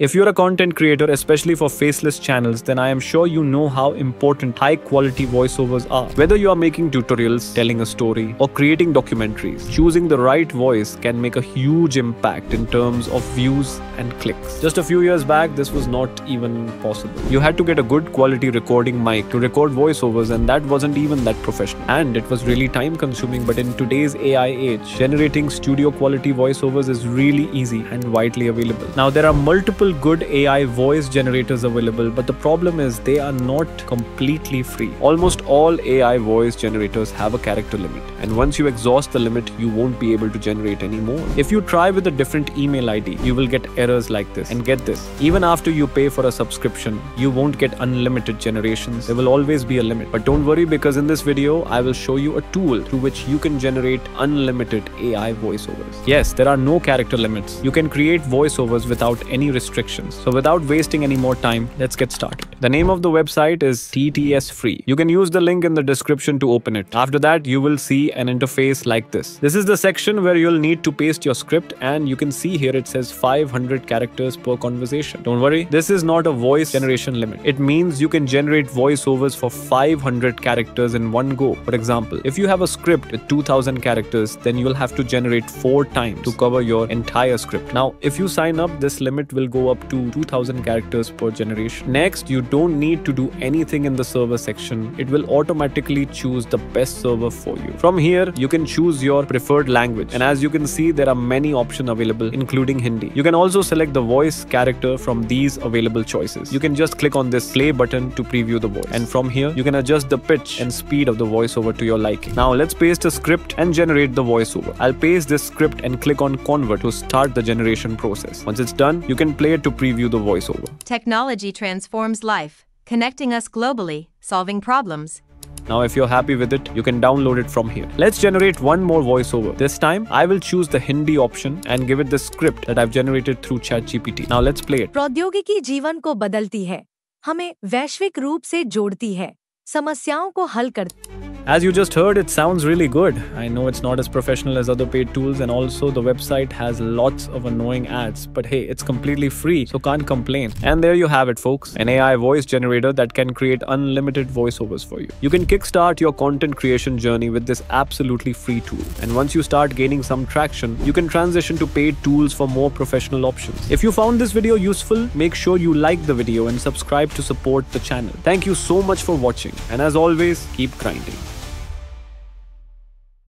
If you're a content creator, especially for faceless channels, then I am sure you know how important high quality voiceovers are. Whether you are making tutorials, telling a story, or creating documentaries, choosing the right voice can make a huge impact in terms of views and clicks. Just a few years back, this was not even possible. You had to get a good quality recording mic to record voiceovers, and that wasn't even that professional. And it was really time consuming, but in today's AI age, generating studio quality voiceovers is really easy and widely available. Now, there are multiple good AI voice generators available, but the problem is they are not completely free. Almost all AI voice generators have a character limit, and once you exhaust the limit, you won't be able to generate any more. If you try with a different email ID, you will get errors like this. And get this even after you pay for a subscription, you won't get unlimited generations. There will always be a limit. But don't worry because in this video, I will show you a tool through which you can generate unlimited AI voiceovers. Yes, there are no character limits. You can create voiceovers without any restrictions. So without wasting any more time, let's get started. The name of the website is TTS Free. You can use the link in the description to open it. After that, you will see an interface like this. This is the section where you'll need to paste your script and you can see here it says 500 characters per conversation. Don't worry, this is not a voice generation limit. It means you can generate voiceovers for 500 characters in one go. For example, if you have a script with 2000 characters, then you'll have to generate 4 times to cover your entire script. Now, if you sign up, this limit will go up to 2000 characters per generation. Next, you don't need to do anything in the server section. It will automatically choose the best server for you. From here, you can choose your preferred language. And as you can see, there are many options available, including Hindi. You can also select the voice character from these available choices. You can just click on this play button to preview the voice. And from here, you can adjust the pitch and speed of the voiceover to your liking. Now, let's paste a script and generate the voiceover. I'll paste this script and click on convert to start the generation process. Once it's done, you can play it to preview the voiceover. Technology transforms life, connecting us globally, solving problems. Now, if you're happy with it, you can download it from here. Let's generate one more voiceover. This time, I will choose the Hindi option and give it the script that I've generated through ChatGPT. Now, let's play it. प्रौद्योगिकी जीवन को बदलती है हमें वैश्विक रूप से जोड़ती है समस्याओं को हल कर as you just heard, it sounds really good. I know it's not as professional as other paid tools, and also the website has lots of annoying ads. But hey, it's completely free, so can't complain. And there you have it, folks an AI voice generator that can create unlimited voiceovers for you. You can kickstart your content creation journey with this absolutely free tool. And once you start gaining some traction, you can transition to paid tools for more professional options. If you found this video useful, make sure you like the video and subscribe to support the channel. Thank you so much for watching, and as always, keep grinding.